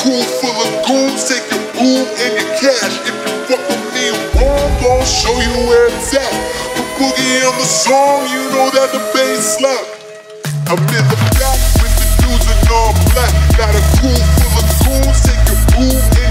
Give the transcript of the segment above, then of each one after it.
crew full of goons, take your boom and your cash. If you fuck with me wrong, gon' show you where it's at. The boogie on the song, you know that the bass slap. I'm in the back with the dudes in all black. Got a crew full of goons, take your boom and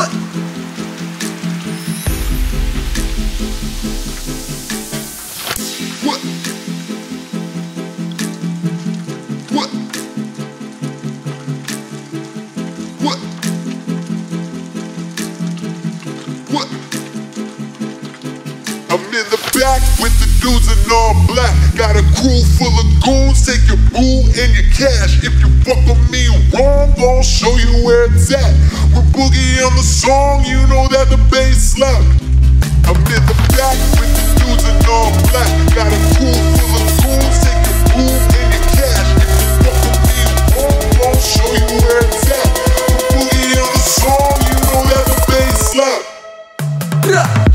What? What? What? What? What? I'm in the back with the dudes in all black. Got a crew full of goons, take your boo and your cash. If you fuck with me gon' show you where it's at. We're boogie on the song, you know that the bass slap. I'm in the back with the dudes in all black. Got a pool full of goons, take your boom and your cash. If you fuck with me, won't, won't show you where it's at. We're boogie on the song, you know that the bass slap. Yeah.